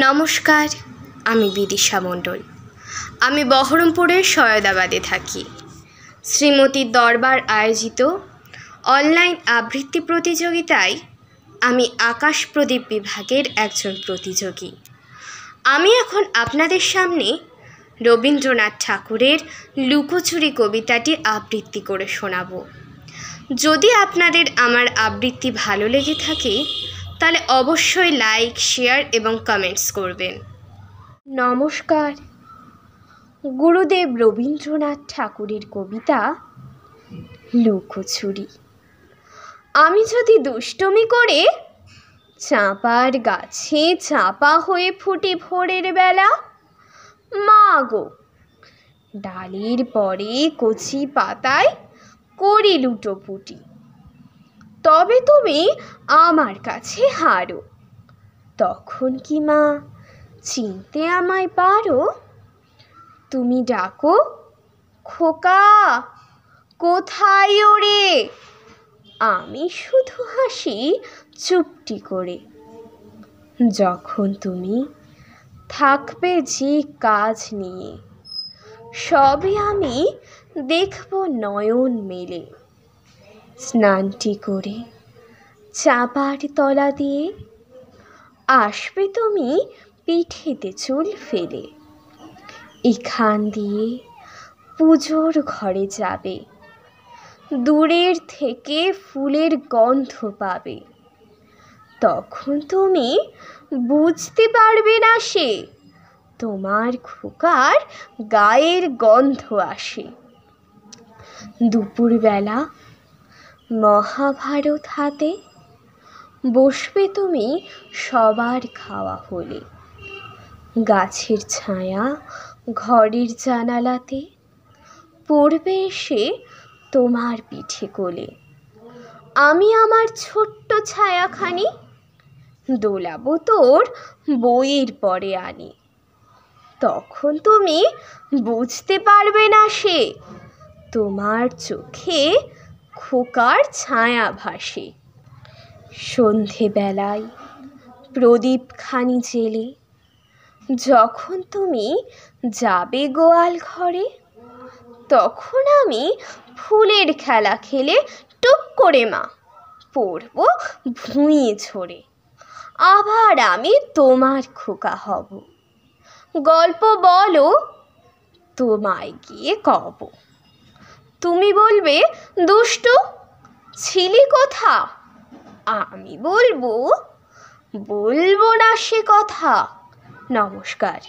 নমস্কার, আমি বিদিশা মণ্ডল। আমি বহরমপুরের সয়দাবাদে থাকি। শ্রীমতীর দরবার আয়োজিত অনলাইন আবৃত্তি প্রতিযোগিতায় আমি আকাশ প্রদীপ বিভাগের একজন প্রতিযোগী। আমি এখন আপনাদের সামনে রবীন্দ্রনাথ ঠাকুরের লুকোচুরি কবিতাটি আবৃত্তি করে শোনাবো। যদি আপনাদের আমার আবৃত্তি ভালো লেগে থাকে তাহলে অবশ্যই লাইক শেয়ার এবং কমেন্টস করবেন। নমস্কার। গুরুদেব রবীন্দ্রনাথ ঠাকুরের কবিতা, লুকোছুরি। আমি যদি দুষ্টমি করে চাঁপার গাছে চাপা হয়ে ফুটি ভোরের বেলা, মা গো, ডালের পরে কচি পাতায় করি লুটোপুটি। তবে তুমি আমার কাছে হারো। তখন কি মা? চিনতে আমায় পারো? তুমি ডাকো, খোকা, কোথায় ওরে? আমি শুধু হাসি চুপটি করে। যখন তুমি থাকবে যে কাজ নিয়ে, সবে আমি দেখব নয়ন মেলে। স্নানটি করে চাপার তলা দিয়ে আসবে তুমি পিঠেতে চুল ফেলে। এখান দিয়ে পুজোর ঘরে যাবে। দূরের থেকে ফুলের গন্ধ পাবে। তখন তুমি বুঝতে পারবে না সে, তোমার খোকার গায়ের গন্ধ আসে। দুপুরবেলা মহাভারত হাতে? বসবে তুমি সবার খাওয়া হলে। গাছের ছায়া ঘরের জানালাতে, পড়বে এসে তোমার পিঠে কোলে। আমি আমার ছোট্ট ছায়াখানি, দোলাবো তোর বইয়ের পরে আনি। তখন তুমি বুঝতে পারবে না সে, তোমার চোখে খোকার ছায়া ভাসে সন্ধেবেলায় প্রদীপখানি জেলে, যখন তুমি যাবে গোয়াল ঘরে, তখন আমি ফুলের খেলা খেলে টুপ করে মা পড়ব ভুঁয়ে ঝরে। আবার আমি তোমার খোকা হব। গল্প বলো, তোমায় গিয়ে কব। তুমি বলবে দুষ্টু ছিলি কথা? আমি বলব বলব না সে কথা। নমস্কার।